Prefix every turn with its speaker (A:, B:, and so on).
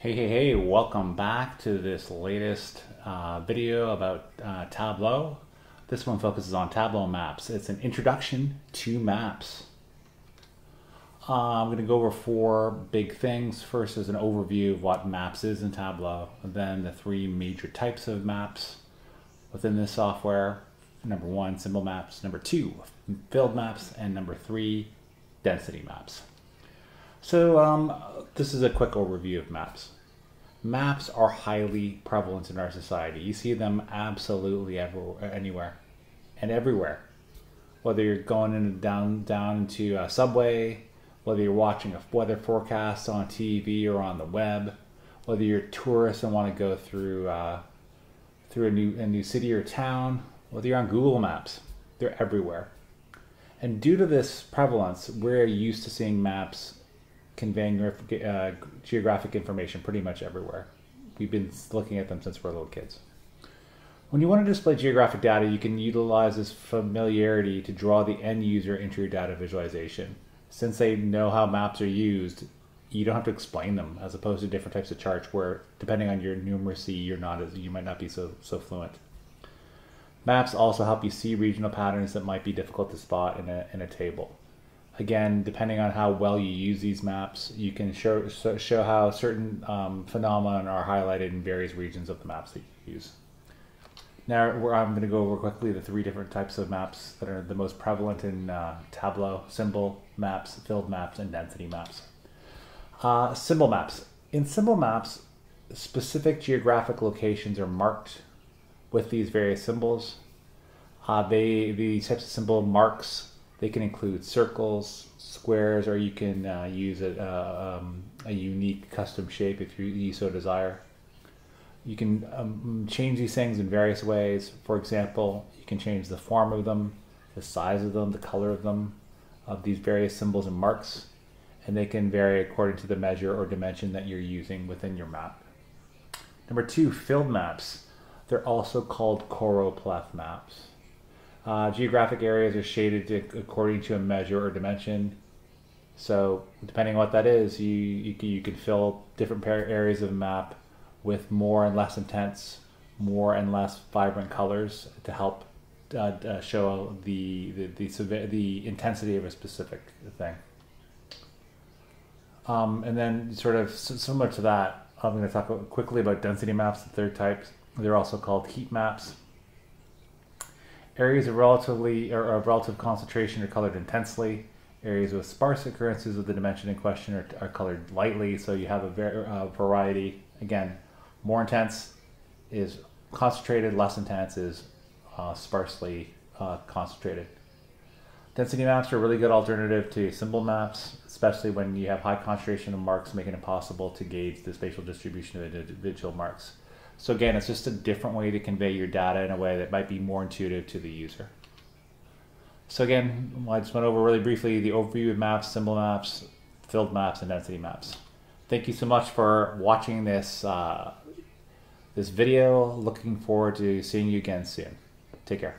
A: Hey, hey, hey, welcome back to this latest uh, video about uh, Tableau. This one focuses on Tableau Maps. It's an introduction to maps. Uh, I'm going to go over four big things. First is an overview of what maps is in Tableau, then the three major types of maps within this software. Number one, symbol maps. Number two, filled maps. And number three, density maps. So um, this is a quick overview of maps. Maps are highly prevalent in our society. You see them absolutely everywhere, anywhere and everywhere. Whether you're going in down down into a subway, whether you're watching a weather forecast on TV or on the web, whether you're a tourist and want to go through uh, through a new a new city or town, whether you're on Google Maps, they're everywhere. And due to this prevalence, we're used to seeing maps conveying uh, geographic information pretty much everywhere. We've been looking at them since we're little kids. When you want to display geographic data, you can utilize this familiarity to draw the end user into your data visualization. Since they know how maps are used, you don't have to explain them as opposed to different types of charts where depending on your numeracy you're not as you might not be so so fluent. Maps also help you see regional patterns that might be difficult to spot in a, in a table again, depending on how well you use these maps, you can show, show how certain um, phenomena are highlighted in various regions of the maps that you use. Now I'm going to go over quickly the three different types of maps that are the most prevalent in uh, Tableau, symbol maps, filled maps, and density maps. Uh, symbol maps. In symbol maps, specific geographic locations are marked with these various symbols. Uh, they, these types of symbol marks they can include circles, squares, or you can uh, use a, uh, um, a unique custom shape if you, you so desire. You can um, change these things in various ways. For example, you can change the form of them, the size of them, the color of them, of these various symbols and marks, and they can vary according to the measure or dimension that you're using within your map. Number two, filled maps. They're also called choropleth maps. Uh, geographic areas are shaded to, according to a measure or dimension. So depending on what that is, you you, you can fill different areas of a map with more and less intense, more and less vibrant colors to help uh, uh, show the the the, the intensity of a specific thing. Um, and then sort of similar to that, I'm going to talk quickly about density maps, the third type. They're also called heat maps. Areas of relatively or of relative concentration are colored intensely. Areas with sparse occurrences of the dimension in question are, are colored lightly, so you have a ver- uh, variety. Again, more intense is concentrated, less intense is uh, sparsely uh, concentrated. Density maps are a really good alternative to symbol maps, especially when you have high concentration of marks, making it possible to gauge the spatial distribution of individual marks. So again, it's just a different way to convey your data in a way that might be more intuitive to the user. So again, I just went over really briefly the overview of maps, symbol maps, filled maps, and density maps. Thank you so much for watching this uh, this video. Looking forward to seeing you again soon. Take care.